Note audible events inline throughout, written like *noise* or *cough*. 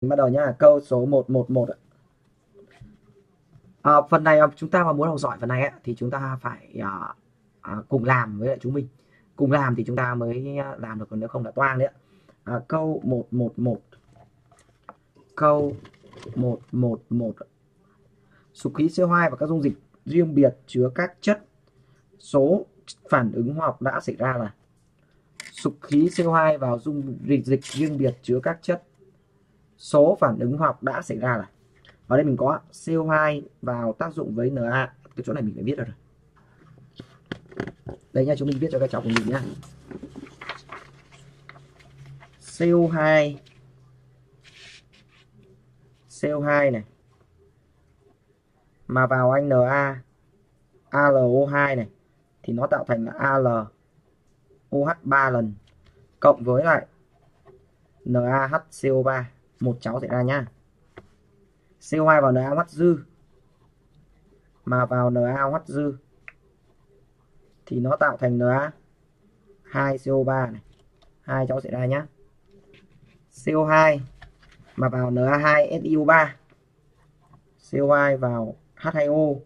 bắt đầu nhá câu số 111 à, phần này à, chúng ta mà muốn học giỏi phần này thì chúng ta phải à, à, cùng làm với lại chúng mình. Cùng làm thì chúng ta mới à, làm được còn nếu không là toang đấy à, câu 111 câu 111 sục khí CO2 và các dung dịch riêng biệt chứa các chất. Số phản ứng hóa học đã xảy ra là sục khí CO2 vào dung dịch riêng biệt chứa các chất số phản ứng hóa học đã xảy ra là ở đây mình có CO2 vào tác dụng với Na cái chỗ này mình phải viết rồi. Đây nha, chúng mình viết cho các cháu của mình nhá. CO2 CO2 này. Mà vào anh Na ALO2 này, thì nó tạo thành là ALOH 3 lần, cộng với lại NaHCO3 một cháu xảy ra nhá CO2 vào NaOH dư. Mà vào NaOH dư. Thì nó tạo thành Na 2CO3 này. Hai cháu xảy ra nhá. CO2 mà vào Na2SiO3 CO2 vào H2O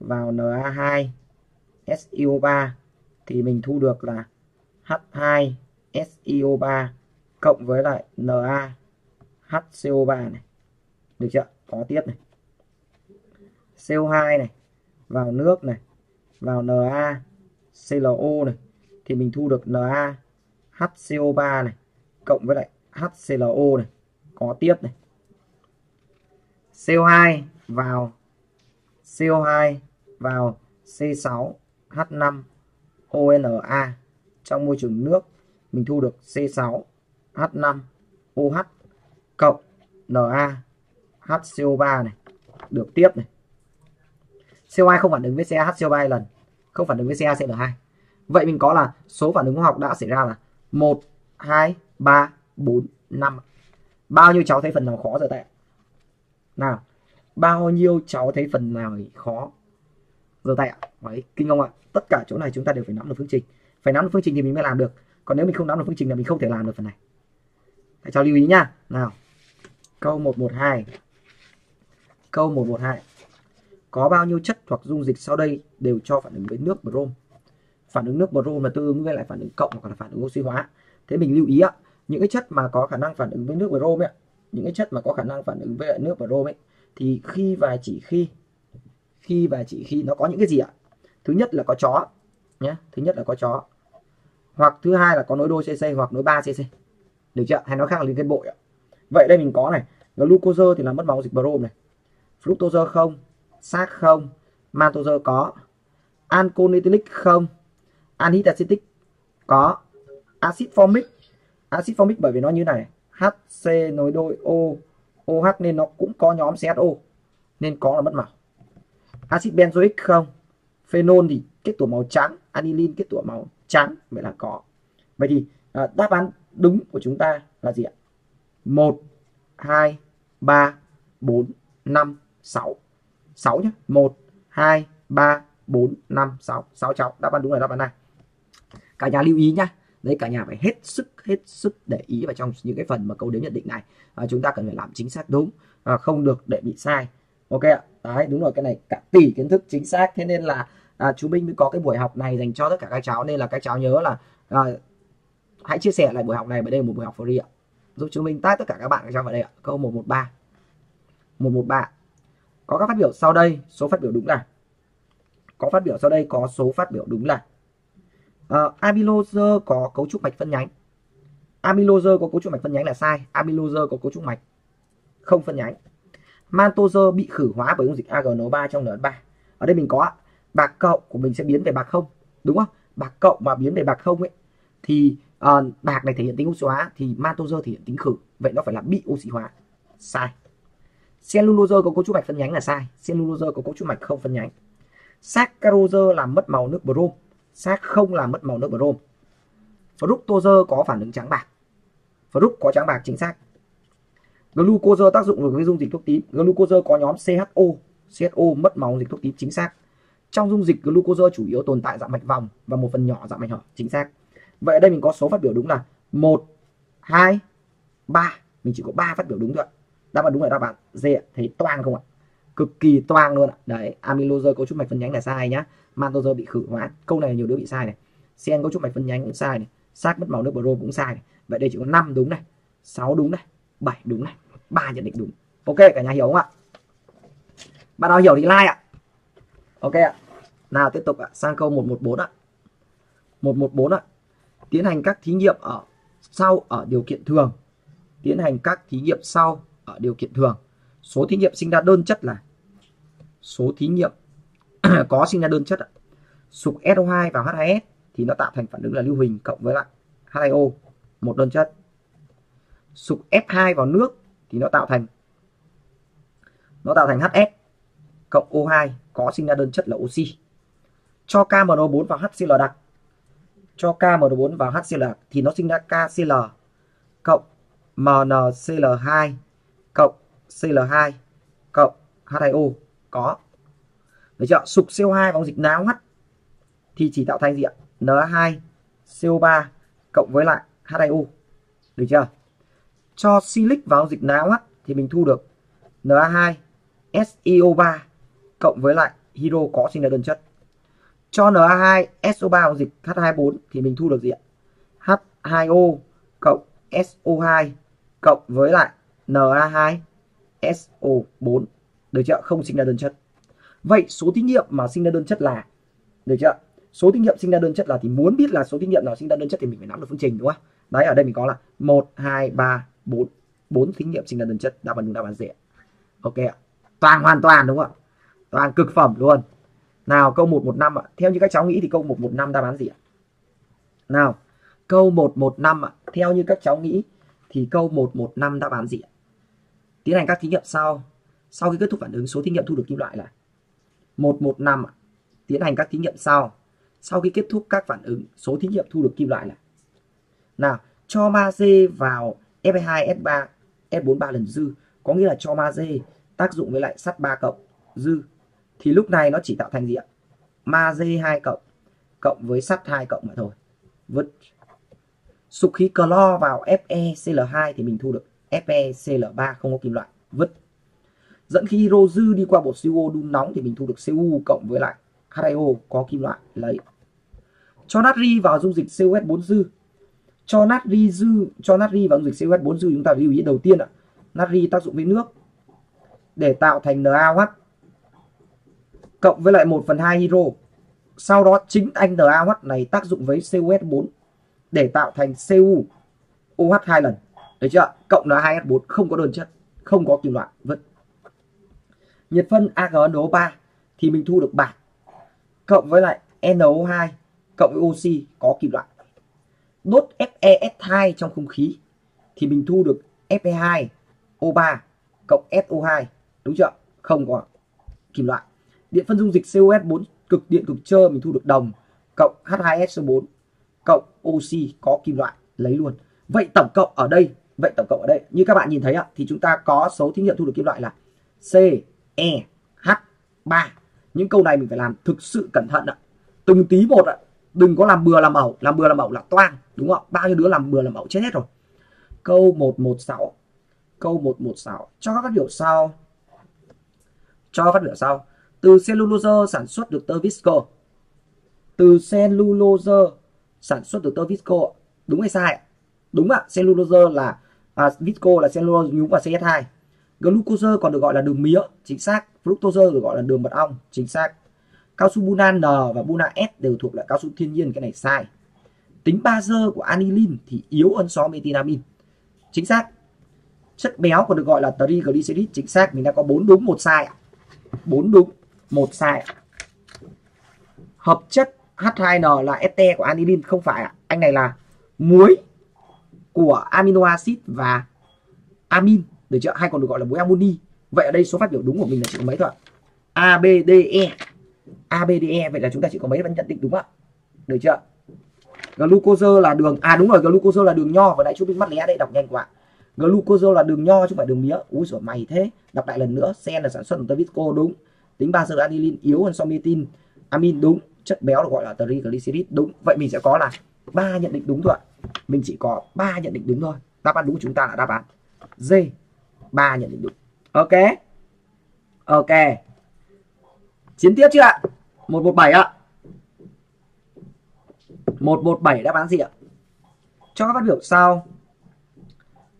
vào Na2 SiO3 thì mình thu được là H2 SiO3 cộng với lại Na HCO3 này. Được chưa? Có tiết này. CO2 này vào nước này, vào Na ClO này thì mình thu được Na HCO3 này cộng với lại HClO này. Có tiếp này. CO2 vào CO2 vào C6H5 ONA trong môi trường nước mình thu được C6H5 OH cộng NaHCO3 này, được tiếp này. CO2 không phản ứng với CaHCO3 lần, không phản ứng với CaCl2 vậy mình có là số phản ứng hóa học đã xảy ra là 1 2 3 4 5 bao nhiêu cháu thấy phần nào khó rồi tại nào, bao nhiêu cháu thấy phần nào khó giờ tay ạ? Đấy, kinh không ạ. Tất cả chỗ này chúng ta đều phải nắm được phương trình. Phải nắm được phương trình thì mình mới làm được. Còn nếu mình không nắm được phương trình là mình không thể làm được phần này. Hãy cho lưu ý nhá. Nào câu 112 câu 112 có bao nhiêu chất hoặc dung dịch sau đây đều cho phản ứng với nước brom phản ứng nước brom là tương ứng với lại phản ứng cộng hoặc là phản ứng oxy hóa. Thế mình lưu ý ạ, những cái chất mà có khả năng phản ứng với nước brom ấy, những cái chất mà có khả năng phản ứng với lại nước brom ấy, thì khi và chỉ khi khi và chỉ khi nó có những cái gì ạ? Thứ nhất là có chó nhé, thứ nhất là có chó. Hoặc thứ hai là có nối đôi cc hoặc nối 3 cc được chưa? Hay nói khác là liên kết bội ạ vậy đây mình có này glucose thì là mất máu dịch brom này. Fructose không sac không maltose có. Alcohol không anhydride có. Acid formic acid formic bởi vì nó như này HC nối đôi O OH nên nó cũng có nhóm CSO nên có là mất màu axit benzoic không phenol thì kết tủa màu trắng aniline kết tủa màu trắng vậy là có. Vậy thì à, đáp án đúng của chúng ta là gì ạ? 1 2 3 4 5 6 6 nhé 1 2 3 4 5 6 6 cháu. Đáp án đúng rồi đáp án này. Cả nhà lưu ý nhá. Đấy cả nhà phải hết sức hết sức để ý vào trong những cái phần mà câu đếm nhận định này. À, chúng ta cần phải làm chính xác đúng à, không được để bị sai. Ok ạ. Đấy đúng rồi cái này cả tỷ kiến thức chính xác. Thế nên là à, chú Minh mới có cái buổi học này dành cho tất cả các cháu. Nên là các cháu nhớ là à, hãy chia sẻ lại buổi học này bởi đây là một buổi học free ạ giúp chứng Minh tag tất cả các bạn các vào đây ạ. Câu 113 113 có các phát biểu sau đây số phát biểu đúng là. Có phát biểu sau đây có số phát biểu đúng là. Ờ, uh, amylose có cấu trúc mạch phân nhánh. Amylose có cấu trúc mạch phân nhánh là sai. Amylose có cấu trúc mạch không phân nhánh. Maltose bị khử hóa bởi dung dịch AgNO3 trong NH3 ở đây mình có bạc cộng của mình sẽ biến về bạc không đúng không? Bạc cộng mà biến về bạc không ấy thì uh, bạc này thể hiện tính oxy hóa thì maltose thể hiện tính khử. Vậy nó phải là bị oxy hóa. Sai. Cellulose có cấu trúc mạch phân nhánh là sai. Cellulose có cấu trúc mạch không phân nhánh. Saccharose làm mất màu nước brom. Sac không làm mất màu nước brom. Fructose có phản ứng trắng bạc. Fruct có trắng bạc chính xác. Glucose tác dụng với dung dịch thuốc tím. Glucose có nhóm CHO CHO mất máu dịch thuốc tím chính xác. Trong dung dịch glucose chủ yếu tồn tại dạng mạch vòng và một phần nhỏ dạng mạch hở. Chính xác vậy ở đây mình có số phát biểu đúng là một, hai, ba. Mình chỉ có 3 phát biểu đúng thôi ạ. đáp án đúng là đáp án D ạ. thấy toang không ạ? Cực kỳ toang luôn ạ. Đấy amylose cấu trúc mạch phân nhánh là sai nhá. Maltose bị khử hoãn câu này nhiều đứa bị sai này. Sen cấu trúc mạch phân nhánh cũng sai này. Xác mất máu nước bro cũng sai này. Vậy đây chỉ có 5 đúng này. 6 đúng này. 7 đúng này. 3 nhận định đúng. Ok, cả nhà hiểu không ạ? Bạn nào hiểu thì like ạ. Ok ạ. Nào tiếp tục ạ. Sang câu 114 ạ. 114 ạ tiến hành các thí nghiệm ở sau ở điều kiện thường. Tiến hành các thí nghiệm sau ở điều kiện thường. Số thí nghiệm sinh ra đơn chất là, số thí nghiệm *clears throat* có sinh ra đơn chất sục SO2 vào H2S thì nó tạo thành phản ứng là lưu huỳnh cộng với lại H2O một đơn chất. Sục F2 vào nước thì nó tạo thành, nó tạo thành HS cộng O2 có sinh ra đơn chất là oxy. Cho KMNO4 vào HCl đặc cho KMNO4 vào HCl thì nó sinh ra KCl cộng MnCl2 cộng Cl2 cộng H2O có. Được chưa? Sục CO2 vào dịch náo H thì chỉ tạo thành gì ạ? Na2 CO3 cộng với lại H2O. Được chưa? Cho silic vào dịch náo H thì mình thu được Na2 SiO3 cộng với lại hydro có sinh ra đơn chất. Cho Na2 SO3 bằng dịch H24 thì mình thu được gì ạ? H2O cộng SO2 cộng với lại Na2 SO4 được chưa không sinh ra đơn chất. Vậy số thí nghiệm mà sinh ra đơn chất là, được chưa số thí nghiệm sinh ra đơn chất là thì muốn biết là số thí nghiệm nào sinh ra đơn chất thì mình phải nắm được phương trình, đúng không? Đấy, ở đây mình có là 1 2 3 4 4 thí nghiệm sinh ra đơn chất. Đáp án đúng, đáp án dễ. Ok ạ. Toàn, hoàn toàn, đúng không ạ? Toàn cực phẩm luôn nào, câu 115 ạ. Theo như các cháu nghĩ thì câu 115 đáp án gì ạ? Nào, câu 115 ạ. Theo như các cháu nghĩ thì câu 115 đáp án gì ạ? Tiến hành các thí nghiệm sau. Sau khi kết thúc phản ứng, số thí nghiệm thu được kim loại là 115 ạ. tiến hành các thí nghiệm sau. Sau khi kết thúc các phản ứng, số thí nghiệm thu được kim loại là nào, cho magie vào Fe2S3 S4 3 lần dư. Có nghĩa là cho magie tác dụng với lại sắt 3 cộng dư thì lúc này nó chỉ tạo thành gì ạ? Magie 2 cộng cộng với sắt 2 cộng mà thôi. Vứt. Sục khí clo vào FeCl2 thì mình thu được FeCl3 không có kim loại. Vứt. Dẫn khí hydro dư đi qua bột CO đun nóng thì mình thu được Cu cộng với lại H2O có kim loại. Lấy. Cho natri vào dung dịch COS4 dư. Cho natri dư, cho natri vào dung dịch COS4 dư chúng ta lưu ý đầu tiên ạ. Natri tác dụng với nước. Để tạo thành NaOH cộng với lại 1 phần 2 hydro sau đó chính anh NaOH này tác dụng với COS4 để tạo thành Cu OH 2 lần. Được chưa cộng N2S4 không có đơn chất, không có kim loại vâng. vứt nhiệt phân AgNO3 thì mình thu được bạc. Cộng với lại NO2 cộng với oxy có kim loại. Đốt FeS2 trong không khí thì mình thu được Fe2 O3 cộng SO2 đúng chưa không có kim loại điện phân dung dịch COS4 cực điện cực trơ, mình thu được đồng, cộng H2SO4 cộng oxy có kim loại, lấy luôn. Vậy tổng cộng ở đây, vậy tổng cộng ở đây, như các bạn nhìn thấy ạ, thì chúng ta có số thí nghiệm thu được kim loại là C E H 3 những câu này mình phải làm thực sự cẩn thận ạ. Từng tí một ạ. Đừng có làm bừa làm ẩu, làm bừa làm ẩu là toang, đúng không bao nhiêu đứa làm bừa làm ẩu chết hết rồi. Câu 116 câu 116 cho các phát biểu sau. Cho phát biểu sau từ cellulose sản xuất được tơ visco. Từ cellulose sản xuất được tơ visco đúng hay sai đúng ạ cellulose là à, visco là cellulose nhúng vào CH2 glucose còn được gọi là đường mía chính xác. Fructose được gọi là đường mật ong chính xác. Cao su buna N và buna S đều thuộc loại cao su thiên nhiên cái này sai. Tính bazơ của anilin thì yếu hơn so với metinamin chính xác. Chất béo còn được gọi là triglycerid chính xác. Mình đã có bốn đúng một sai bốn đúng một sai. Hợp chất H2N là este của anilin không phải ạ. Anh này là muối của amino acid và amin. Được chưa? Hay còn được gọi là muối amoni vậy ở đây số phát biểu đúng của mình là chỉ có mấy thôi a b d e. A b d e vậy là chúng ta chỉ có mấy vẫn nhận định đúng ạ? Được chưa? Glucose là đường à đúng rồi, glucose là đường nho và nãy chút biết mắt lé đây đọc nhanh quá. Glucose là đường nho chứ không phải đường mía. Úi rồi mày thế. Đọc lại lần nữa sen là sản xuất của visco đúng tính ba giờ anilin yếu hơn somatin amin đúng, chất béo được gọi là triglycerid đúng. Vậy mình sẽ có là ba nhận định đúng thôi mình chỉ có ba nhận định đúng thôi. Đáp án đúng của chúng ta là đáp án D, ba nhận định đúng. Ok? Ok. Chiến tiếp chưa ạ? 117 ạ. 117 đáp án gì ạ? Cho các phát biểu sau.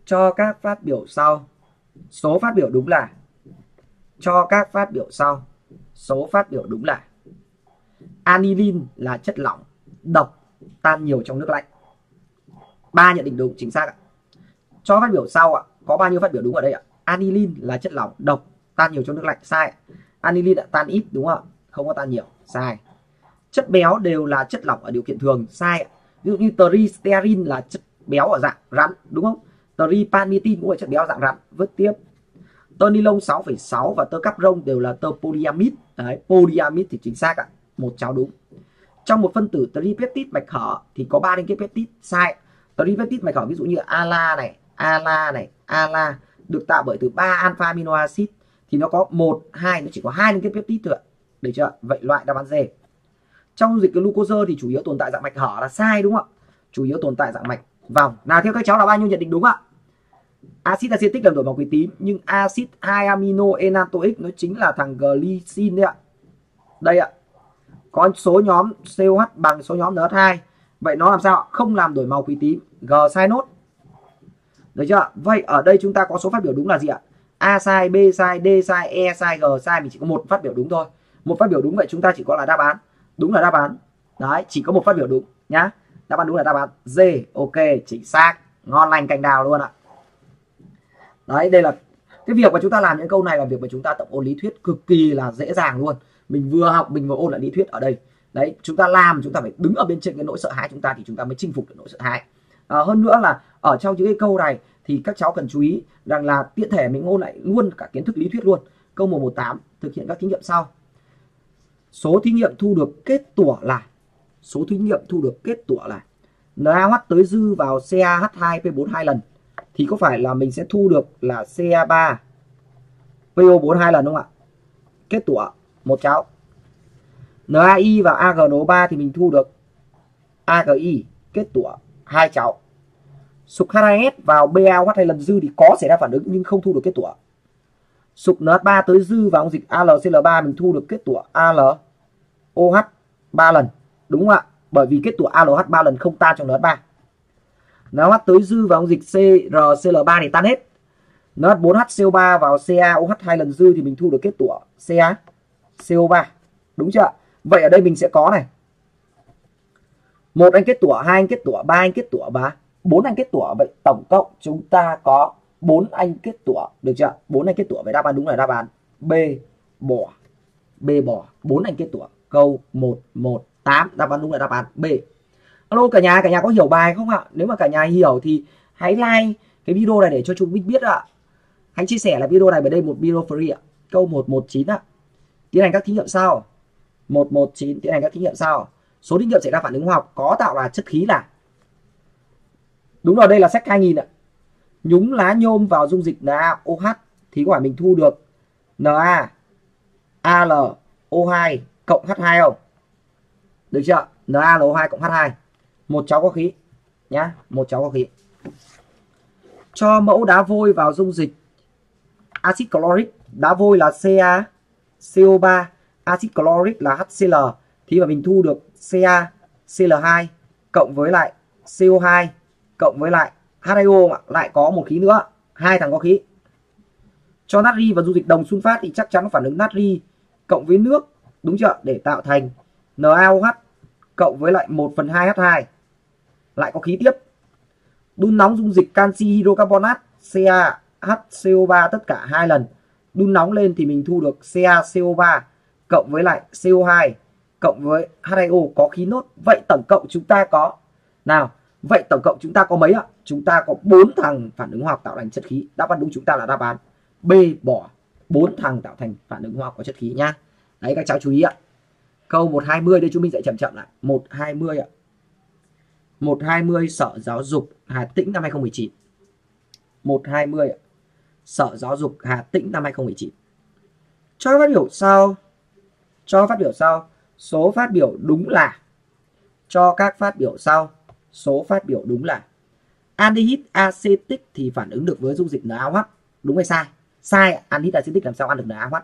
Cho các phát biểu sau. Số phát biểu đúng là cho các phát biểu sau số phát biểu đúng là anilin là chất lỏng, độc, tan nhiều trong nước lạnh. Ba nhận định đúng, chính xác ạ. Cho phát biểu sau ạ, có bao nhiêu phát biểu đúng ở đây ạ? Anilin là chất lỏng, độc, tan nhiều trong nước lạnh, sai. Aniline tan ít, đúng không ạ? Không có tan nhiều, sai. Chất béo đều là chất lỏng ở điều kiện thường, sai ví dụ như tristerin là chất béo ở dạng rắn, đúng không? Tripanitin cũng là chất béo dạng rắn. Vứt tiếp tơ ni lông 6,6 và tơ cắp rông đều là tơ polyamid đấy polyamid thì chính xác ạ một cháu đúng. Trong một phân tử tripeptide mạch hở thì có ba liên kết peptide. Sai tripeptide mạch hở ví dụ như ala này ala này ala được tạo bởi từ 3 alpha amino acid thì nó có một hai nó chỉ có hai liên kết peptide thôi ạ. Được chưa? Vậy loại đáp án D. Trong dịch glucose thì chủ yếu tồn tại dạng mạch hở là sai đúng không ạ? Chủ yếu tồn tại dạng mạch vòng. Nào theo các cháu là bao nhiêu nhận định đúng ạ? Axit acetic làm đổi màu quỳ tím, nhưng axit 2 amino enantoic nó chính là thằng glycine đấy ạ. Đây ạ. Có số nhóm COH bằng số nhóm NH2 vậy nó làm sao không làm đổi màu quỳ tím. G sai nốt được chưa vậy ở đây chúng ta có số phát biểu đúng là gì ạ? A sai, B sai, D sai E sai, G sai. Mình chỉ có một phát biểu đúng thôi. Một phát biểu đúng vậy chúng ta chỉ có là đáp án. Đúng là đáp án. Đấy, chỉ có một phát biểu đúng nhá. Đáp án đúng là đáp án D ok, chính xác. Ngon lành cành đào luôn ạ đấy đây là cái việc mà chúng ta làm những câu này là việc mà chúng ta tập ôn lý thuyết cực kỳ là dễ dàng luôn. Mình vừa học mình vừa ôn lại lý thuyết ở đây. Đấy chúng ta làm chúng ta phải đứng ở bên trên cái nỗi sợ hãi chúng ta thì chúng ta mới chinh phục được nỗi sợ hãi. À, hơn nữa là ở trong những cái câu này thì các cháu cần chú ý rằng là tiện thể mình ôn lại luôn cả kiến thức lý thuyết luôn. Câu 118 thực hiện các thí nghiệm sau. Số thí nghiệm thu được kết tủa là số thí nghiệm thu được kết tủa là NaOH tới dư vào CaH2P4 hai lần thì có phải là mình sẽ thu được là Ca3 PO4 hai lần không ạ? Kết tủa, một cháu. NaI và AgNO3 thì mình thu được AGI kết tủa, hai cháu. Sục H2S vào BAOH2 lần dư thì có xảy ra phản ứng nhưng không thu được kết tủa. Sục NH3 tới dư vào dịch AlCl3 mình thu được kết tủa AlOH 3 lần. Đúng không ạ? Bởi vì kết tủa AlOH 3 lần không tan trong NH3. NH tới dư vào dịch CrCl3 thì tan hết. NH4HCO3 vào CaOH hai lần dư thì mình thu được kết tủa Ca CO3. Đúng chưa? Vậy ở đây mình sẽ có này. một anh kết tủa, hai anh kết tủa, ba anh kết tủa và bốn anh kết tủa. Vậy tổng cộng chúng ta có bốn anh kết tủa, được chưa? bốn anh kết tủa vậy đáp án đúng là đáp án B bỏ. B bỏ, bốn anh kết tủa. Câu 118 đáp án đúng là đáp án B alo, cả nhà cả nhà có hiểu bài không ạ? Nếu mà cả nhà hiểu thì hãy like cái video này để cho chúng mình biết ạ. Hãy chia sẻ là video này bởi đây một video free ạ. Câu 119 ạ. Tiến hành các thí nghiệm sau. 119 tiến hành các thí nghiệm sau. Số thí nghiệm xảy ra phản ứng hóa học có tạo ra chất khí là? Đúng rồi, đây là sách 2000 ạ. Nhúng lá nhôm vào dung dịch NaOH thì quả mình thu được Na AlO2 cộng H2 không? Được chưa NaLO2 cộng H2 một cháu có khí, nhá, một cháu có khí. Cho mẫu đá vôi vào dung dịch axit chloric. Đá vôi là Ca CO3 axit chloric là HCl thì mà mình thu được Ca Cl2 cộng với lại CO2 cộng với lại H2O lại có một khí nữa, hai thằng có khí. Cho natri vào dung dịch đồng sunfat thì chắc chắn phản ứng natri cộng với nước, đúng chưa? Để tạo thành NaOH cộng với lại 1 phần 2 H2 lại có khí tiếp. Đun nóng dung dịch canxi hydrocarbonat CaHCO3 tất cả hai lần. Đun nóng lên thì mình thu được CaCO3 cộng với lại CO2 cộng với H2O có khí nốt. Vậy tổng cộng chúng ta có, nào, vậy tổng cộng chúng ta có mấy ạ? Chúng ta có bốn thằng phản ứng hóa học tạo thành chất khí. Đáp án đúng chúng ta là đáp án B bỏ bốn thằng tạo thành phản ứng hóa học có chất khí nhá đấy, các cháu chú ý ạ. Câu 120 đây, chúng mình sẽ chậm chậm lại. 120 ạ. 120 Sở Giáo dục Hà Tĩnh năm 2019. 120 Sở Giáo dục Hà Tĩnh năm 2019. Cho phát biểu sau. Cho phát biểu sau. Số phát biểu đúng là. Cho các phát biểu sau. Số phát biểu đúng là. Aldehyde acetic thì phản ứng được với dung dịch NaOH. đúng hay sai sai anhydride acetic làm sao ăn được NaOH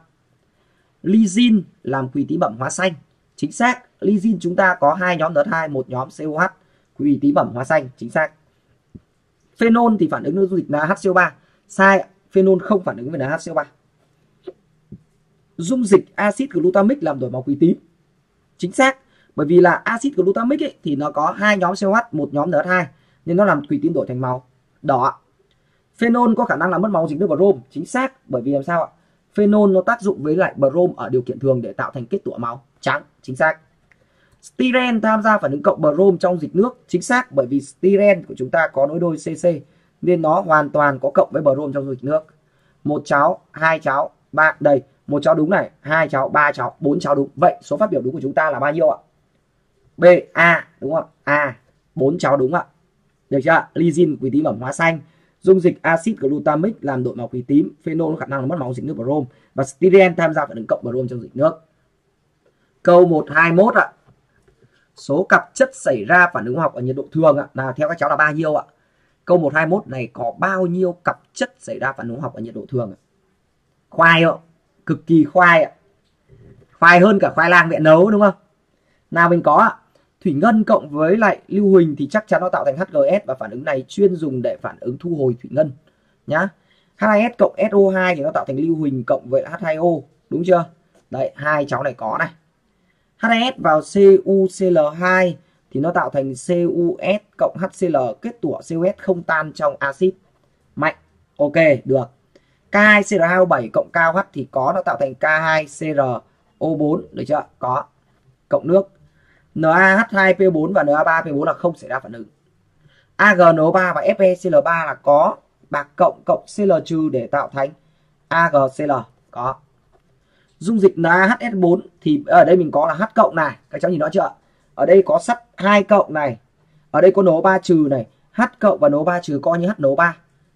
lysine làm quỳ tí bẩm hóa xanh chính xác lysine chúng ta có hai nhóm NH2 một nhóm COH quỳ tí bẩm hóa xanh chính xác. Phenol thì phản ứng với dung dịch NaHCO3 sai phenol không phản ứng với NaHCO3 dung dịch axit glutamic làm đổi màu quỳ tím. Chính xác bởi vì là axit glutamic ấy, thì nó có hai nhóm COH một nhóm NH2 nên nó làm quỳ tím đổi thành màu đỏ phenol có khả năng làm mất màu dịch nước brom chính xác bởi vì làm sao ạ? Phenol nó tác dụng với lại brom ở điều kiện thường để tạo thành kết tủa màu trắng chính xác styren tham gia phản ứng cộng brom trong dịch nước. Chính xác, bởi vì styren của chúng ta có nối đôi cc nên nó hoàn toàn có cộng với brom trong dịch nước. Một cháu, hai cháu, ba, đây, một cháu đúng này, hai cháu, ba cháu, bốn cháu đúng. Vậy số phát biểu đúng của chúng ta là bao nhiêu ạ? B, a, đúng không a, bốn cháu đúng ạ. Được chưa lysine quỳ tím ẩm hóa xanh. Dung dịch axit glutamic làm đổi màu quỳ tím. Phenol có khả năng mất máu dịch nước brom và styren tham gia phản ứng cộng brom trong dịch nước. Câu 121 ạ số cặp chất xảy ra phản ứng hóa học ở nhiệt độ thường ạ, là theo các cháu là bao nhiêu ạ? Câu 121 này có bao nhiêu cặp chất xảy ra phản ứng hóa học ở nhiệt độ thường ạ? Khoai ạ, cực kỳ khoai ạ. Khoai hơn cả khoai lang mẹ nấu, đúng không? Nào mình có ạ, thủy ngân cộng với lại lưu huỳnh thì chắc chắn nó tạo thành HGS và phản ứng này chuyên dùng để phản ứng thu hồi thủy ngân, nhá. H2S cộng SO2 thì nó tạo thành lưu huỳnh cộng với H2O đúng chưa? Đấy, hai cháu này có này. Hs vào CuCl2 thì nó tạo thành CuS cộng HCl kết tủa CuS không tan trong axit. Mạnh. Ok, được. K2CR2O7 cộng KOH thì có, nó tạo thành K2CrO4 được chưa? Có. Cộng nước. NaH2PO4 và Na3PO4 là không xảy ra phản ứng. AgNO3 và FeCl3 là có. Bạc cộng cộng Cl trừ để tạo thành AgCl có. Dung dịch NaHS4 thì ở đây mình có là H cộng này, các cháu nhìn rõ chưa? Ở đây có sắt 2 cộng này. Ở đây có NO3 trừ này, H cộng và NO3 trừ coi như H HNO3.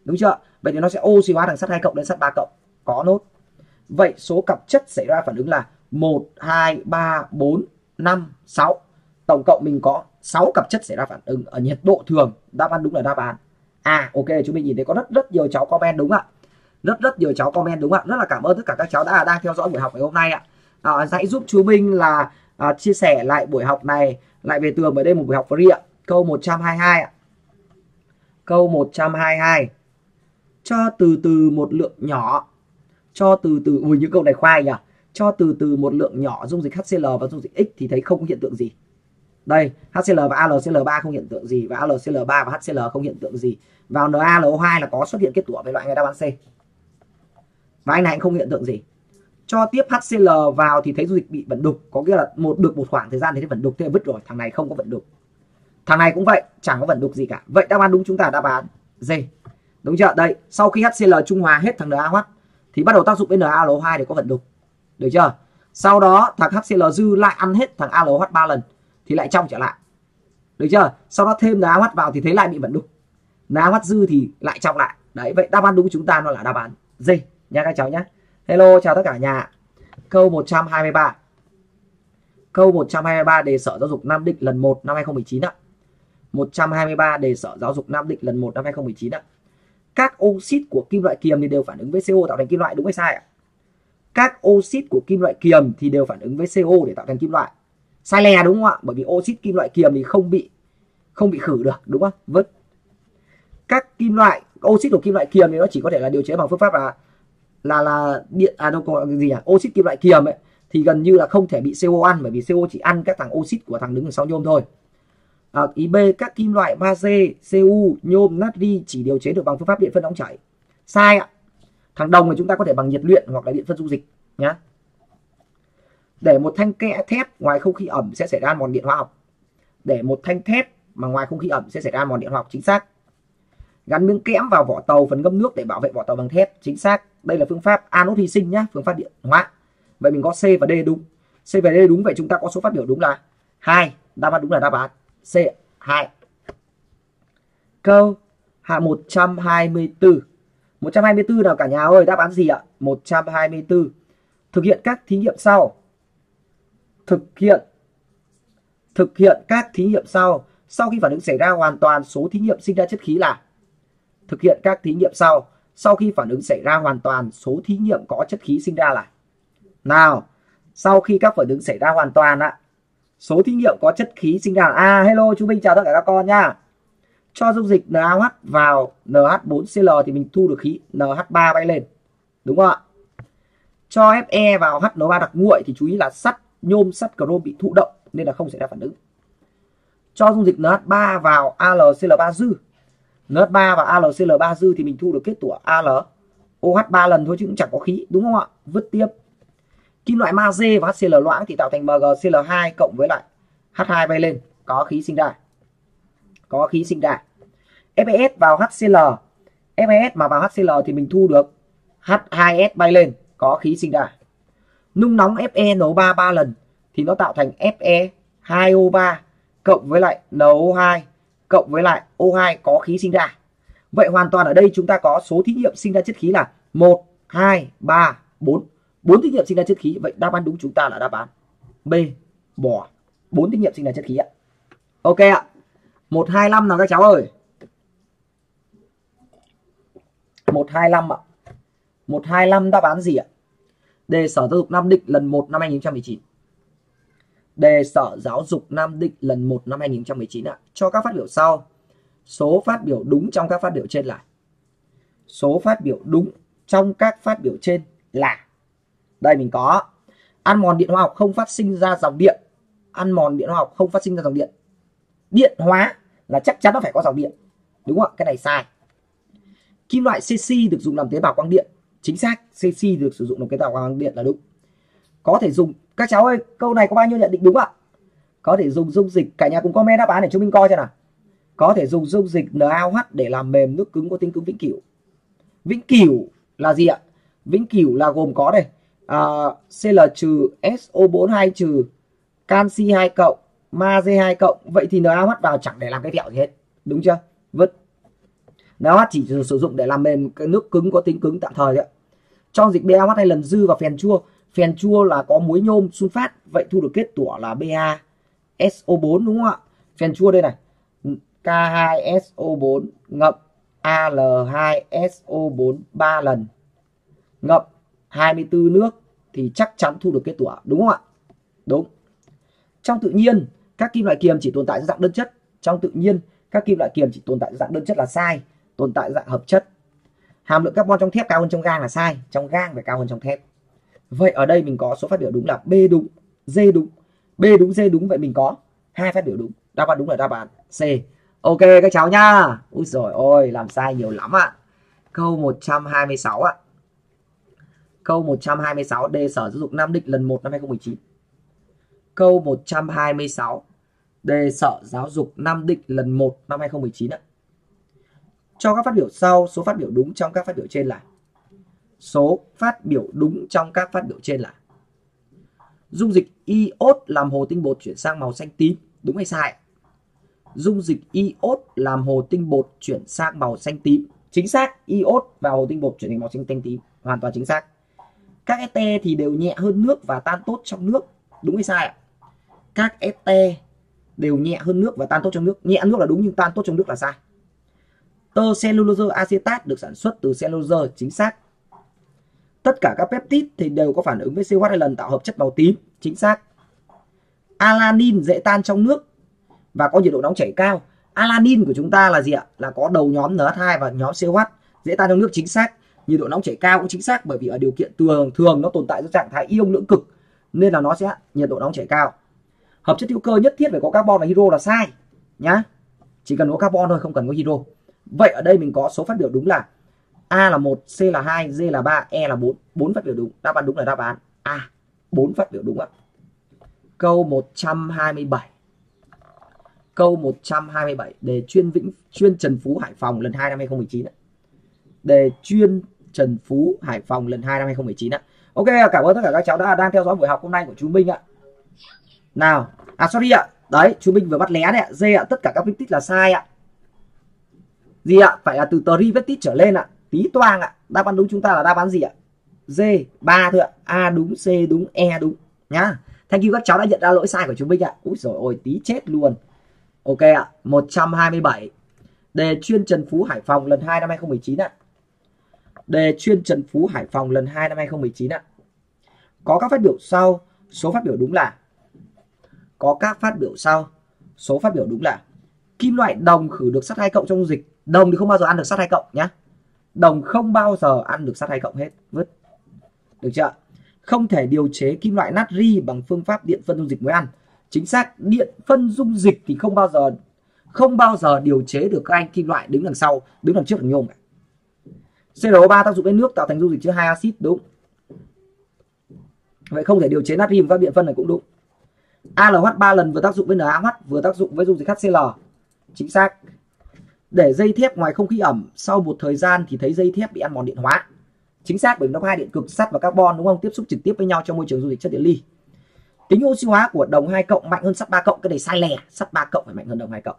Đúng chưa? Vậy thì nó sẽ oxy hóa thành sắt 2 cộng lên sắt 3 cộng. Có nốt. Vậy số cặp chất xảy ra phản ứng là 1 2 3 4 5 6 tổng cộng mình có 6 cặp chất xảy ra phản ứng ở nhiệt độ thường đáp án đúng là đáp án à ok chúng mình nhìn thấy có rất rất nhiều cháu comment đúng ạ rất rất nhiều cháu comment đúng ạ? Rất là cảm ơn tất cả các cháu đã đang theo dõi buổi học ngày hôm nay ạ. À, hãy giúp chú Minh là à, chia sẻ lại buổi học này lại về tường ở đây một buổi học free ạ. Câu 122 ạ. Câu 122 cho từ từ một lượng nhỏ. Cho từ từ ui những câu này khoai nhỉ? Cho từ từ một lượng nhỏ dung dịch HCl và dung dịch X thì thấy không có hiện tượng gì. Đây HCl và AlCl3 không hiện tượng gì và AlCl3 và HCl không hiện tượng gì. Vào NaLO2 là có xuất hiện kết tủa với loại người đáp án C và anh này anh không hiện tượng gì. Cho tiếp HCl vào thì thấy du dịch bị vận đục. Có nghĩa là một, được một khoảng thời gian thì thấy vận đục. Thế vứt rồi. Thằng này không có vận đục. Thằng này cũng vậy. Chẳng có vận đục gì cả. Vậy đáp án đúng chúng ta đáp án D. Đúng chưa? Đây, sau khi HCl trung hòa hết thằng NaOH thì bắt đầu tác dụng với NaLO2 để có vận đục. Được chưa? Sau đó, thằng HCl dư lại ăn hết thằng ALOH 3 lần, thì lại trong trở lại. Được chưa? Sau đó thêm đá vào thì thấy lại bị vận đục. Đá dư thì lại trong lại. Đấy, vậy đáp án đúng của chúng ta nó là đáp án D nha các cháu nhé hello, chào tất cả nhà câu 123 câu 123 đề sở giáo dục Nam Định lần 1 năm 2019 ạ. 123 đề sở giáo dục Nam Định lần 1 năm 2019 ạ. Các oxit của kim loại kiềm thì đều phản ứng với CO tạo thành kim loại, đúng hay sai ạ? Các oxit của kim loại kiềm thì đều phản ứng với CO để tạo thành kim loại. Sai lè đúng không ạ? Bởi vì oxit kim loại kiềm thì không bị không bị khử được, đúng không? Vứt các kim loại, oxit của kim loại kiềm thì nó chỉ có thể là điều chế bằng phương pháp là là là điện à đâu có gì à oxit kim loại kiềm ấy thì gần như là không thể bị CO ăn bởi vì CO chỉ ăn các thằng oxit của thằng đứng ở sau nhôm thôi. À, ý B các kim loại magie Cu nhôm natri chỉ điều chế được bằng phương pháp điện phân nóng chảy. Sai ạ. Thằng đồng thì chúng ta có thể bằng nhiệt luyện hoặc là điện phân dung dịch nhá. Để một thanh kẽ thép ngoài không khí ẩm sẽ xảy ra mòn điện hóa học. Để một thanh thép mà ngoài không khí ẩm sẽ xảy ra mòn điện hóa học chính xác gắn miếng kẽm vào vỏ tàu, phần ngâm nước để bảo vệ vỏ tàu bằng thép. Chính xác, đây là phương pháp anốt hy sinh nhá, phương pháp điện hóa vậy mình có C và D đúng. C và D đúng, vậy chúng ta có số phát biểu đúng là hai. Đáp án đúng là đáp án C 2 câu hạ 124 124 nào cả nhà ơi, đáp án gì ạ? 124 thực hiện các thí nghiệm sau. Thực hiện. Thực hiện các thí nghiệm sau. Sau khi phản ứng xảy ra hoàn toàn, số thí nghiệm sinh ra chất khí là thực hiện các thí nghiệm sau. Sau khi phản ứng xảy ra hoàn toàn, số thí nghiệm có chất khí sinh ra là nào, sau khi các phản ứng xảy ra hoàn toàn ạ số thí nghiệm có chất khí sinh ra. Là à hello chú Minh, chào tất cả các con nha. Cho dung dịch NaOH vào NH4Cl thì mình thu được khí NH3 bay lên. Đúng không ạ? Cho Fe vào HNO3 đặc nguội thì chú ý là sắt, nhôm, sắt chrome bị thụ động nên là không xảy ra phản ứng. Cho dung dịch NH3 vào AlCl3 dư NH3 và AlCl3 dư thì mình thu được kết tủa Al OH 3 lần thôi chứ cũng chẳng có khí, đúng không ạ? Vứt tiếp. Kim loại magie và HCl loãng thì tạo thành MgCl2 cộng với lại H2 bay lên. Có khí sinh ra có khí sinh ra FeS vào HCl FeS mà vào HCl thì mình thu được H2S bay lên. Có khí sinh ra nung nóng FeNO3 3 lần thì nó tạo thành Fe2O3 cộng với lại NO2 cộng với lại O2 có khí sinh ra. Vậy hoàn toàn ở đây chúng ta có số thí nghiệm sinh ra chất khí là 1, 2, 3, 4. 4 thí nghiệm sinh ra chất khí. Vậy đáp án đúng chúng ta là đáp án B, bỏ. 4 thí nghiệm sinh ra chất khí ạ. Ok ạ. 125 nào các cháu ơi. 125 ạ. 125 đáp án gì ạ? Đề Sở Giáo dục Nam Định lần 1 năm 2019. Đề Sở Giáo dục Nam Định lần 1 năm 2019 ạ. Cho các phát biểu sau. Số phát biểu đúng trong các phát biểu trên là Số phát biểu đúng trong các phát biểu trên là, Đây mình có, Ăn mòn điện hóa học không phát sinh ra dòng điện. Ăn mòn điện hóa học không phát sinh ra dòng điện. Điện hóa là chắc chắn nó phải có dòng điện. Đúng không ạ? Cái này sai. Kim loại CC được dùng làm tế bào quang điện. Chính xác CC được sử dụng làm tế bào quang điện là đúng. Có thể dùng. Các cháu ơi câu này có bao nhiêu nhận định đúng ạ? Có thể dùng dung dịch. Cả nhà cùng comment đáp án để chúng mình coi cho nào. Có thể dùng dung dịch NaOH để làm mềm nước cứng có tính cứng vĩnh cửu. Vĩnh cửu là gì ạ? Vĩnh cửu là gồm có đây à, Cl trừ SO4 trừ canxi 2 cộng magie 2 cộng. Vậy thì NaOH vào chẳng để làm cái kẹo gì hết. Đúng chưa? Vứt. NaOH chỉ sử dụng để làm mềm cái nước cứng có tính cứng tạm thời ạ. Trong dịch BaOH hay lần dư và phèn chua phèn chua là có muối nhôm sunfat vậy thu được kết tủa là Ba SO4 đúng không ạ? Phèn chua đây này. K2SO4 ngậm Al2SO4 3 lần. Ngậm 24 nước thì chắc chắn thu được kết tủa, đúng không ạ? Đúng. Trong tự nhiên, các kim loại kiềm chỉ tồn tại dưới dạng đơn chất. Trong tự nhiên, các kim loại kiềm chỉ tồn tại dưới dạng đơn chất là sai, tồn tại dạng hợp chất. Hàm lượng carbon trong thép cao hơn trong gang là sai, trong gang phải cao hơn trong thép. Vậy ở đây mình có số phát biểu đúng là B đúng, D đúng. B đúng, D đúng vậy mình có hai phát biểu đúng. Đáp án đúng là đáp án C. Ok các cháu nhá. Úi rồi ôi làm sai nhiều lắm ạ. À. Câu 126 ạ. À. Câu 126 đề Sở Giáo dục Nam Định lần 1 năm 2019. Câu 126 đề Sở Giáo dục Nam Định lần 1 năm 2019 ạ. Cho các phát biểu sau, số phát biểu đúng trong các phát biểu trên là số phát biểu đúng trong các phát biểu trên là dung dịch iốt làm hồ tinh bột chuyển sang màu xanh tím, đúng hay sai? Dung dịch iốt làm hồ tinh bột chuyển sang màu xanh tím. Chính xác, iốt và hồ tinh bột chuyển thành màu xanh tím hoàn toàn chính xác. Các este thì đều nhẹ hơn nước và tan tốt trong nước, đúng hay sai ạ? Các este đều nhẹ hơn nước và tan tốt trong nước. Nhẹ nước là đúng nhưng tan tốt trong nước là sai. Tơ cellulose acetate được sản xuất từ cellulose, chính xác tất cả các peptide thì đều có phản ứng với COH hai lần tạo hợp chất màu tím, chính xác. Alanin dễ tan trong nước và có nhiệt độ nóng chảy cao. Alanin của chúng ta là gì ạ? Là có đầu nhóm NH2 và nhóm CH dễ tan trong nước, chính xác. Nhiệt độ nóng chảy cao cũng chính xác, bởi vì ở điều kiện thường thường nó tồn tại trong trạng thái ion lưỡng cực, nên là nó sẽ nhiệt độ nóng chảy cao. Hợp chất hữu cơ nhất thiết phải có carbon và hydro là sai, nhá. Chỉ cần có carbon thôi, không cần có hydro. Vậy ở đây mình có số phát biểu đúng là A là 1, C là 2, D là 3, E là 4. 4 phát biểu đúng. Đáp án đúng là đáp án A. 4 phát biểu đúng ạ. Câu 127. Câu 127 đề chuyên Vĩnh chuyên Trần Phú Hải Phòng lần 2 năm 2019 ạ. Đề chuyên Trần Phú Hải Phòng lần 2 năm 2019 ạ. Ok, cảm ơn tất cả các cháu đã đang theo dõi buổi học hôm nay của chú Minh ạ. Nào, à sorry ạ. Đấy, chú Minh vừa bắt lé đấy ạ. D ạ, tất cả các phân tích là sai ạ. Gì ạ? Phải là từ tờ viết trở lên ạ tí toang ạ. Đáp án đúng chúng ta là đáp án gì ạ? D 3 thôi ạ. A đúng C đúng E đúng. Nhá. Thank you các cháu đã nhận ra lỗi sai của chúng mình ạ. Úi rồi ôi tí chết luôn. Ok ạ 127 đề chuyên Trần Phú Hải Phòng lần 2 năm 2019 ạ. Đề chuyên Trần Phú Hải Phòng lần 2 năm 2019 ạ. Có các phát biểu sau, số phát biểu đúng là. Có các phát biểu sau, số phát biểu đúng là. Kim loại đồng khử được sắt hai cộng trong dịch. Đồng thì không bao giờ ăn được sắt hai cộng nhá. Đồng không bao giờ ăn được sắt hai cộng hết, vứt. Được chưa? Không thể điều chế kim loại natri bằng phương pháp điện phân dung dịch mới ăn. Chính xác, điện phân dung dịch thì không bao giờ không bao giờ điều chế được các anh kim loại đứng đằng sau, đứng đằng trước là nhôm cả. CRO3 tác dụng với nước tạo thành dung dịch chứa hai axit đúng. Vậy không thể điều chế natri bằng điện phân này cũng đúng. ALH 3 lần vừa tác dụng với NaOH vừa tác dụng với dung dịch HCl. Chính xác. Để dây thép ngoài không khí ẩm, sau một thời gian thì thấy dây thép bị ăn mòn điện hóa. Chính xác bởi vì nó có hai điện cực sắt và carbon đúng không? Tiếp xúc trực tiếp với nhau trong môi trường dung dịch chất điện ly. Tính oxy hóa của đồng 2 cộng mạnh hơn sắt 3 cộng, cái này sai lè sắt 3 cộng phải mạnh hơn đồng 2 cộng.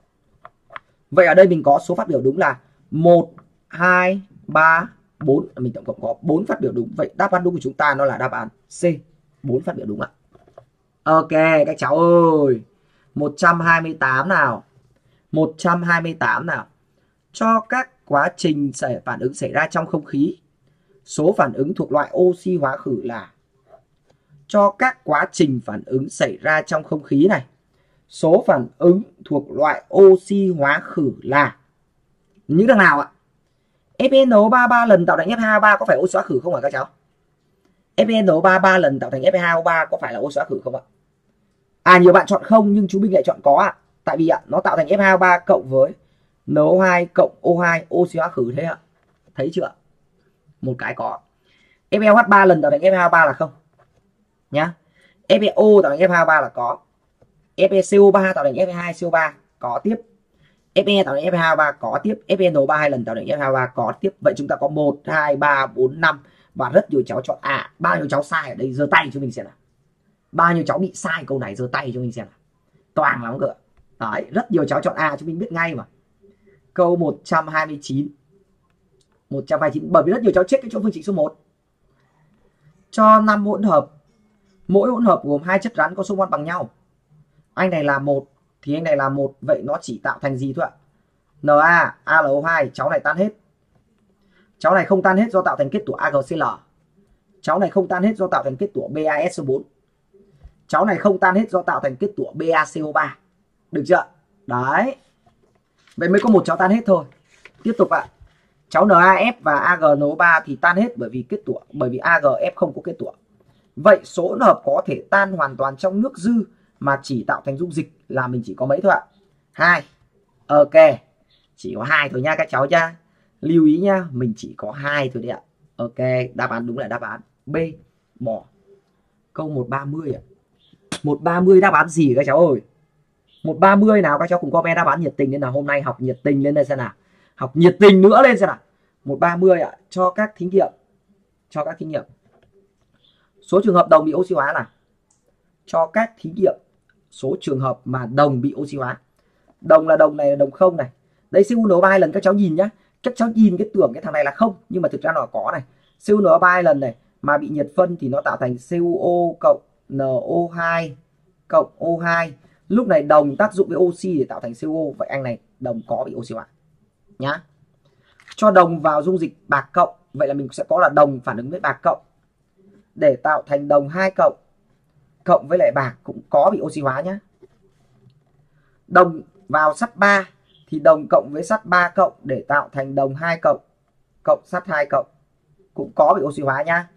Vậy ở đây mình có số phát biểu đúng là 1 2 3 4, mình tổng cộng có 4 phát biểu đúng. Vậy đáp án đúng của chúng ta nó là đáp án C, 4 phát biểu đúng ạ. Ok các cháu ơi 128 nào 128 nào cho các quá trình xảy phản ứng xảy ra trong không khí Số phản ứng thuộc loại oxy hóa khử là Cho các quá trình phản ứng xảy ra trong không khí này Số phản ứng thuộc loại oxy hóa khử là Những đằng nào ạ? FeNO33 lần tạo thành F2O3 có phải oxy hóa khử không hả các cháu? FeNO33 lần tạo thành Fe2O3 có phải là oxy hóa khử không ạ? À nhiều bạn chọn không nhưng chú Minh lại chọn có ạ. Tại vì ạ, nó tạo thành F2O3 cộng với NO2 cộng O2 oxy hóa khử thế ạ. Thấy chưa? Một cái có. FeOH 3 lần tạo thành FeOH3 là không. Nhá. FeO tạo thành FeOH3 là có. FeCO3 tạo thành Fe2CO3 có tiếp. Fe tạo thành F2O3 có tiếp. FeNO3 hai lần tạo thành F2O3 có tiếp. Vậy chúng ta có 1 2 3 4 5 và rất nhiều cháu chọn à bao nhiêu cháu sai ở đây giơ tay cho mình xem nào bao nhiêu cháu bị sai câu này giơ tay cho mình xem nào toàn lắm cơ đấy rất nhiều cháu chọn a chúng mình biết ngay mà câu 129 129 bởi vì rất nhiều cháu chết cái chỗ phương trình số 1 cho 5 hỗn hợp. Mỗi hỗn hợp gồm hai chất rắn có số mol bằng nhau. Anh này là một, thì anh này là một. Vậy nó chỉ tạo thành gì thôi ạ? Na ALO2 cháu này tan hết. Cháu này không tan hết do tạo thành kết tủa AgCl cháu này không tan hết do tạo thành kết tủa BaSO4 cháu này không tan hết do tạo thành kết tủa BaCO3 được chưa đấy vậy mới có một cháu tan hết thôi. Tiếp tục ạ. Cháu NaF và AgNO3 thì tan hết bởi vì kết tủa bởi vì AgF không có kết tủa vậy số hỗn hợp có thể tan hoàn toàn trong nước dư mà chỉ tạo thành dung dịch là mình chỉ có mấy thôi ạ? Hai. Ok. Chỉ có hai thôi nha các cháu nha. Lưu ý nha, mình chỉ có hai thôi đấy ạ. Ok, đáp án đúng là đáp án b. Bỏ câu 130 ạ. 130 đáp án gì các cháu ơi? 130 nào các cháu cùng comment đáp án nhiệt tình nên là hôm nay học nhiệt tình lên đây xem nào. Học nhiệt tình nữa lên xem nào. 130 ạ. Cho các thí nghiệm. Cho các thí nghiệm. Số trường hợp đồng bị oxy hóa là cho các thí nghiệm. Số trường hợp mà đồng bị oxy hóa. Đồng là đồng này là đồng không này. Đây CuNO ba lần các cháu nhìn nhá. Các cháu nhìn cái tưởng cái thằng này là không, nhưng mà thực ra nó có này. CuNO ba lần này mà bị nhiệt phân thì nó tạo thành CuO cộng NO2 cộng O2 lúc này đồng tác dụng với oxy để tạo thành CO vậy anh này, đồng có bị oxy hóa. Nhá. Cho đồng vào dung dịch bạc cộng, vậy là mình sẽ có là đồng phản ứng với bạc cộng. Để tạo thành đồng hai cộng cộng với lại bạc cũng có bị oxy hóa nhá. Đồng vào sắt 3 thì đồng cộng với sắt 3 cộng để tạo thành đồng 2 cộng cộng sắt 2 cộng cũng có bị oxy hóa nhá.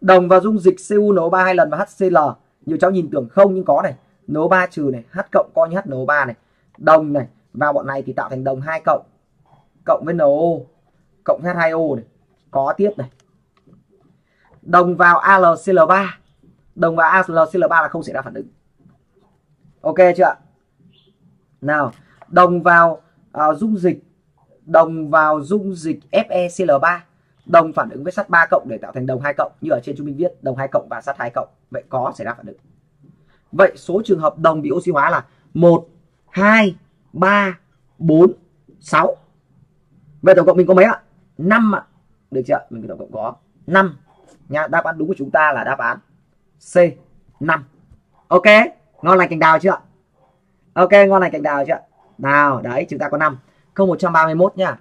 Đồng vào dung dịch CuNO3 hai lần và HCl nhiều cháu nhìn tưởng không nhưng có này NO3 trừ này H cộng coi như h HNO3 này đồng này vào bọn này thì tạo thành đồng 2 cộng cộng với NO cộng H2O này có tiếp này. Đồng vào AlCl3 đồng vào AlCl3 là không xảy ra phản ứng. Ok chưa nào đồng vào uh, dung dịch đồng vào dung dịch FeCl3 đồng phản ứng với sắt 3 cộng để tạo thành đồng 2 cộng. Như ở trên chúng mình viết, đồng 2 cộng và sắt 2 cộng. Vậy có xảy ra phản ứng. Vậy số trường hợp đồng bị oxy hóa là 1 2 3 4 6 vậy tổng cộng mình có mấy ạ? 5 ạ. Được chưa? Mình tổng cộng có 5 nha, đáp án đúng của chúng ta là đáp án C 5 ok, ngon lành cành đào chưa ok, ngon lành cành đào chưa nào, đấy, chúng ta có 5 câu 131 nha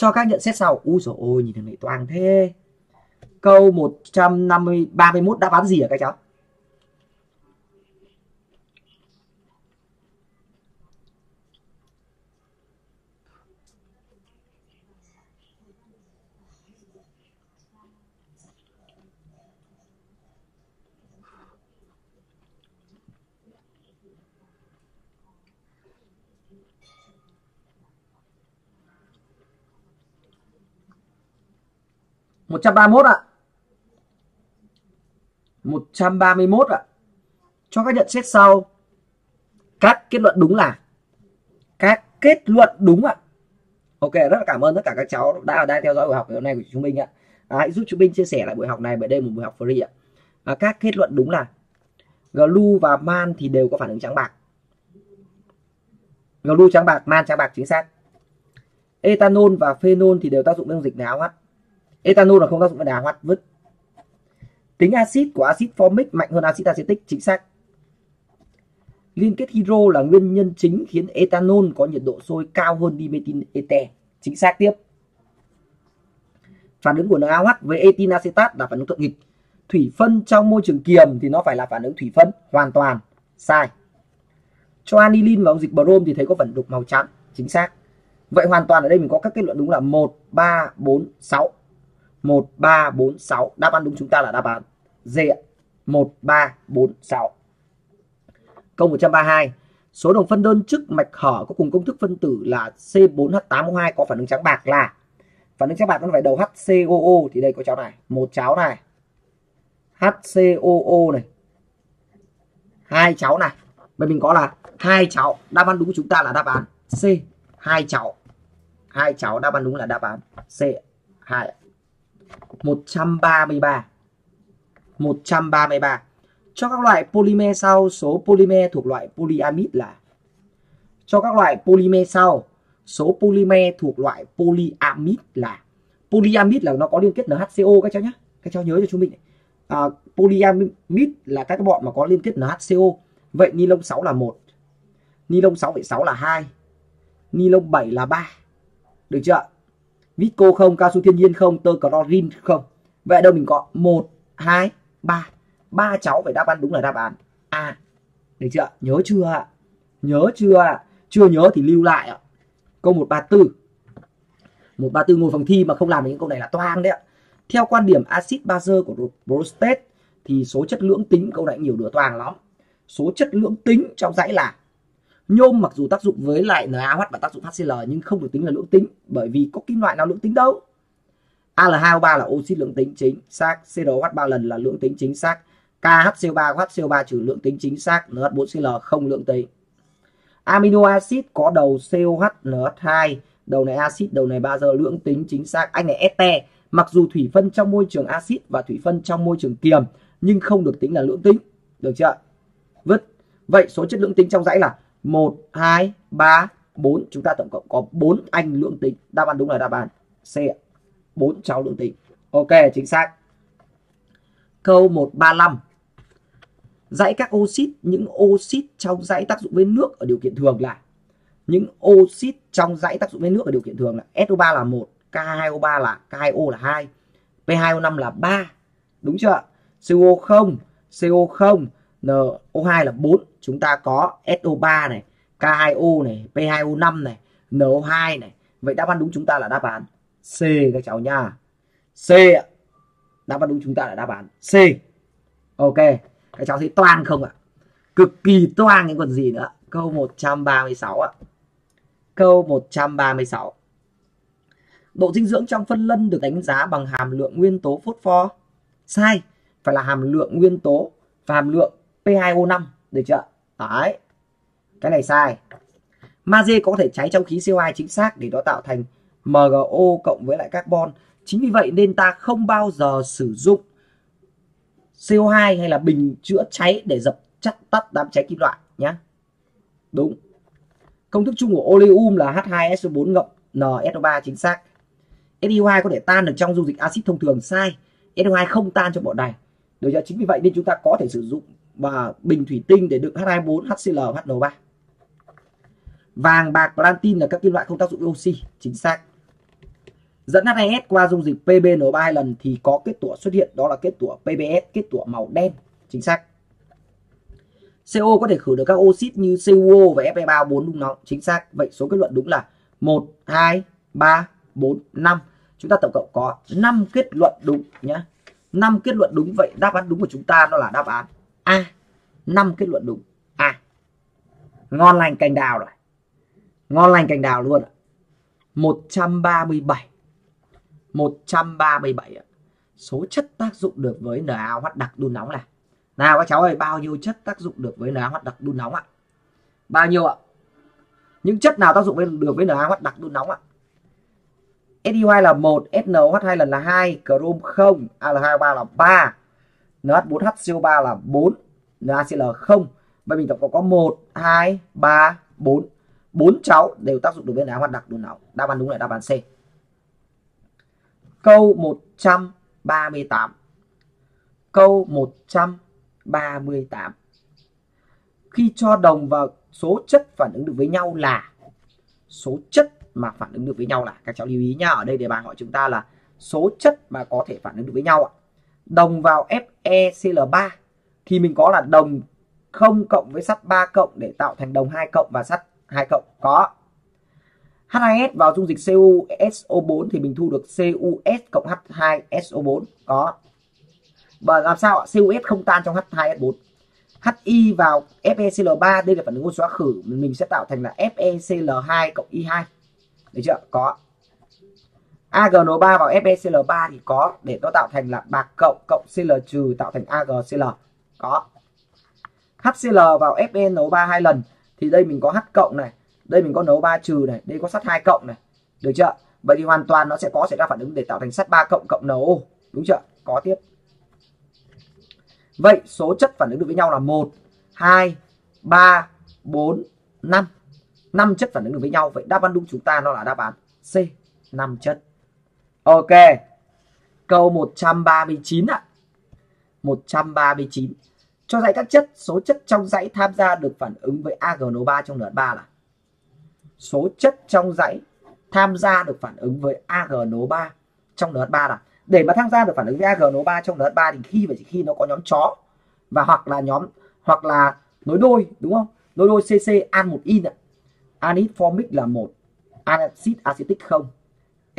cho các nhận xét sau. U rồi ôi, nhìn thằng này toang thế. Câu 150 31 đáp án gì hả các cháu? Một trăm ba mươi ạ. một trăm ba mươi mốt ạ. Cho các nhận xét sau. Các kết luận đúng là. Các kết luận đúng ạ. Ok rất là cảm ơn tất cả các cháu đã đang theo dõi buổi học ngày hôm nay của chúng mình ạ. À, hãy giúp chúng mình chia sẻ lại buổi học này bởi đây một buổi học free ạ. À, các kết luận đúng là. Glu và man thì đều có phản ứng trắng bạc. Glu trắng bạc man trắng bạc chính xác. Ethanol và phenol thì đều tác dụng dung dịch nào hát ethanol là không tác dụng với đá hoạt vứt. Tính axit của axit formic mạnh hơn axit acetic, chính xác. Liên kết hydro là nguyên nhân chính khiến ethanol có nhiệt độ sôi cao hơn dimethyl ete chính xác tiếp. Phản ứng của NaOH với etin acetat là phản ứng thuận nghịch. Thủy phân trong môi trường kiềm thì nó phải là phản ứng thủy phân, hoàn toàn, sai. Cho anilin và dịch brom thì thấy có phần đục màu trắng, chính xác. Vậy hoàn toàn ở đây mình có các kết luận đúng là một, ba, bốn, sáu. 1, 3, 4, 6. Đáp án đúng chúng ta là đáp án D. ạ. 1, 3, 4, 6. Câu 132. Số đồng phân đơn chức mạch hở có cùng công thức phân tử là C4H8O2 có phản ứng trắng bạc là phản ứng trắng bạc nó phải đầu HCOO thì đây có cháu này, một cháu này. HCOO này. Hai cháu này. Vậy mình có là hai cháu. Đáp án đúng của chúng ta là đáp án C. Hai cháu. Hai cháu đáp án đúng là đáp án C. 2 133 133 cho các loại polymer sau số polymer thuộc loại polyamide là cho các loại polymer sau số polymer thuộc loại polyamide là polyamide là nó có liên kết NHCO các cháu nhé các cháu nhớ cho chúng mình à, polyamide là các bọn mà có liên kết NHCO vậy ni lông 6 là 1 ni lông 6,6 là 2 ni lông 7 là 3 được chưa Visco không, cao su thiên nhiên không, tơ clorin không. Vậy đâu mình có 1, 2, 3. ba cháu phải đáp án đúng là đáp án A. Được chưa? Nhớ chưa ạ? Nhớ chưa ạ? Chưa nhớ thì lưu lại ạ. Câu 134. 134 ngồi phòng thi mà không làm được những câu này là toang đấy ạ. Theo quan điểm axit bazơ của prostate thì số chất lưỡng tính câu này nhiều đứa toang lắm. Số chất lưỡng tính trong dãy là nhôm mặc dù tác dụng với lại NaOH và tác dụng HCl nhưng không được tính là lưỡng tính, bởi vì có kim loại nào lưỡng tính đâu. Al2O3 là oxit lưỡng tính chính xác CROH 3 lần là lưỡng tính chính xác. KHCO3 HCO3 trừ lưỡng tính chính xác NH4Cl không lưỡng tính. Amino acid có đầu COH NH2 đầu này axit đầu này bazơ lưỡng tính chính xác. Anh này este, mặc dù thủy phân trong môi trường axit và thủy phân trong môi trường kiềm, nhưng không được tính là lưỡng tính, được chưa vứt vâng, vậy số chất lưỡng tính trong dãy là 1, 2, 3, 4. Chúng ta tổng cộng có 4 anh lưỡng tính. Đáp án đúng là đáp án C. 4 cháu lưỡng tính. Ok, chính xác. Câu 135. Dãy các oxit, những oxit trong dãy tác dụng với nước ở điều kiện thường là những oxit trong dãy tác dụng với nước ở điều kiện thường là SO3 là 1, K2O3 là K2O là 2, P2O5 là 3. Đúng chưa? CO0, CO0, NO2 là 4 chúng ta có SO3 này K2O này P2O5 này NO2 này. Vậy đáp án đúng chúng ta là đáp án C các cháu nha. C đáp án đúng chúng ta là đáp án C. Ok, các cháu thấy toang không ạ? Cực kỳ toang những còn gì nữa. Câu 136 ạ. Câu 136 độ dinh dưỡng trong phân lân được đánh giá bằng hàm lượng nguyên tố phốt pho. Sai, phải là hàm lượng nguyên tố và hàm lượng P2O5 được chưa? Đấy. Cái này sai. Magie có thể cháy trong khí CO2 chính xác để nó tạo thành MgO cộng với lại carbon. Chính vì vậy nên ta không bao giờ sử dụng CO2 hay là bình chữa cháy để dập chắc tắt đám cháy kim loại nhé đúng. Công thức chung của oleum là H2SO4 ngậm NSO3 chính xác. SiO2 có thể tan được trong dung dịch axit thông thường, sai. SO2 không tan trong bọn này. Được chưa? Chính vì vậy nên chúng ta có thể sử dụng và bình thủy tinh để đựng H24, HCl, HNO3. Vàng, bạc, platin là các kim loại không tác dụng oxy, chính xác. dẫn H2S qua dung dịch PbNO3 hai lần thì có kết tủa xuất hiện đó là kết tủa PbS kết tủa màu đen chính xác CO có thể khử được các oxit như CuO và Fe3O4 đúng không? chính xác vậy số kết luận đúng là 1 2 3 4 5 chúng ta tổng cộng có 5 kết luận đúng nhé 5 kết luận đúng vậy đáp án đúng của chúng ta nó là đáp án A 5 kết luận đúng. A ngon lành cành đào rồi ngon lành cành đào luôn ạ. 137 137 ạ. Số chất tác dụng được với NaOH đặc đun nóng này. Nào các cháu ơi bao nhiêu chất tác dụng được với NaOH đặc đun nóng ạ? Bao nhiêu ạ? Những chất nào tác dụng với được với NaOH đặc đun nóng ạ? SiO2 là 1, SNO2 lần là 2, chrome 0, Al2O3 là 3, NH4HCO3 là 4, NaCl 0. Vậy mình tổng cộng có 1, 2, 3, 4. 4 cháu đều tác dụng đối với NaOH đặc đun nóng. Đáp án đúng là đáp án C. Câu 138. Câu 138. Khi cho đồng vào số chất phản ứng được với nhau là số chất mà phản ứng được với nhau là các cháu lưu ý nhá ở đây đề bài hỏi chúng ta là số chất mà có thể phản ứng được với nhau ạ đồng vào FeCl3 thì mình có là đồng 0 cộng với sắt 3 cộng để tạo thành đồng 2 cộng và sắt 2 cộng. Có. H2S vào dung dịch CuSO4 thì mình thu được CuS cộng H2SO4 có. Và làm sao ạ? CuS không tan trong H2S4 Hi vào FeCl3 đây là phản ứng oxy hóa khử. Mình sẽ tạo thành là FeCl2 cộng Y2 được chưa? Có. AgNO3 vào FeCl3 thì có để nó tạo thành là bạc cộng cộng Cl trừ, tạo thành AgCl có. HCl vào FeNO3 hai lần, thì đây mình có H cộng này, đây mình có NO3 trừ này, đây có sắt 2 cộng này. Được chưa? Vậy thì hoàn toàn nó sẽ có xảy ra phản ứng để tạo thành sắt 3 cộng cộng NO đúng chưa? Có tiếp. Vậy số chất phản ứng được với nhau là 1 2 3 4 5 5 chất phản ứng được với nhau. Vậy đáp án đúng chúng ta nó là đáp án C 5 chất. Ok. Câu 139 ạ. 139 cho dãy các chất, số chất trong dãy tham gia được phản ứng với AgNO3 trong NH3 là số chất trong dãy tham gia được phản ứng với AgNO3 trong NH3 là để mà tham gia được phản ứng với AgNO3 trong NH3 thì khi phải khi nó có nhóm chó và hoặc là nhóm, hoặc là nối đôi, đúng không? Nối đôi CC an một in ạ. Anhydride formic là một acid acetic không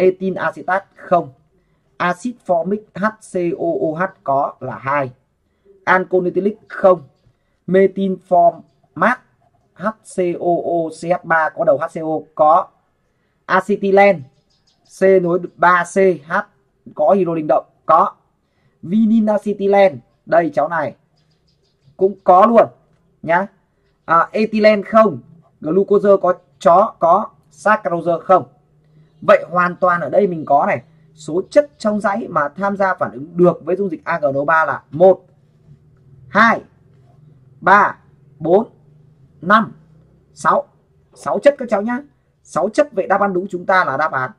etin acetat không. Acid formic HCOOH có là hai. Alcohol không. Metin format HCOOCH3 có đầu HCO có. Acetylen C nối 3CH có hydro linh động có. Vinin acetylen đây cháu này cũng có luôn nhá. À, ethylene không glucose có chó có saccharose không vậy hoàn toàn ở đây mình có này, số chất trong dãy mà tham gia phản ứng được với dung dịch AgNO3 là 1 2 3 4 5 6 6 chất các cháu nhá. 6 chất vậy đáp án đúng chúng ta là đáp án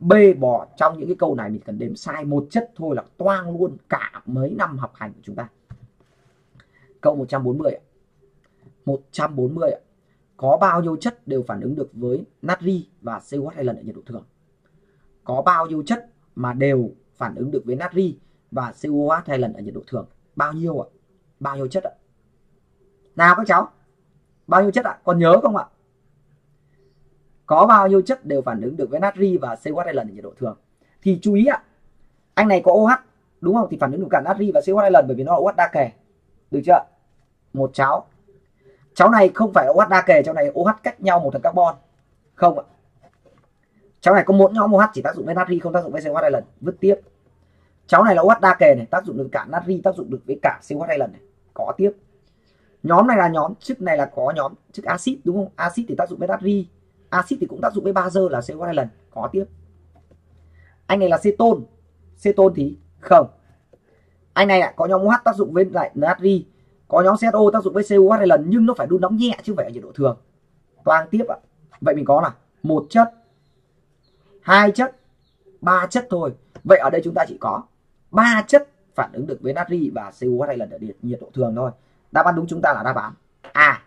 B. Bỏ trong những cái câu này mình cần đếm sai một chất thôi là toang luôn cả mấy năm học hành của chúng ta. Câu 140 ạ. 140 ạ có bao nhiêu chất đều phản ứng được với natri và COH hai lần ở nhiệt độ thường. Có bao nhiêu chất mà đều phản ứng được với natri và COH hai lần ở nhiệt độ thường. Bao nhiêu ạ? Bao nhiêu chất ạ? Nào các cháu, bao nhiêu chất ạ? Còn nhớ không ạ? Có bao nhiêu chất đều phản ứng được với natri và COH hai lần ở nhiệt độ thường. Thì chú ý ạ, anh này có OH đúng không? Thì phản ứng được cả natri và COH hai lần bởi vì nó là OH đa kề được chưa một cháu cháu này không phải OH đa kề, cháu này OH cách nhau một thằng carbon. Không ạ. Cháu này có một nhóm OH chỉ tác dụng với natri, không tác dụng với COH hai lần. Vứt tiếp. Cháu này là OH đa kề này, tác dụng được cả natri, tác dụng được với cả COH hai lần này. Có tiếp. Nhóm này là nhóm, chức này là có nhóm chức axit, đúng không? Axit thì tác dụng với natri, axit thì cũng tác dụng với bazơ là COH hai lần. Có tiếp. Anh này là ceton ceton thì không. Anh này ạ có nhóm OH tác dụng với lại natri có nhóm CSO tác dụng với COH hai lần nhưng nó phải đun nóng nhẹ chứ không phải ở nhiệt độ thường. Toang tiếp ạ. Vậy mình có là một chất, hai chất, ba chất thôi. Vậy ở đây chúng ta chỉ có ba chất phản ứng được với natri và COH hai lần ở nhiệt độ thường thôi. Đáp án đúng chúng ta là đáp án A.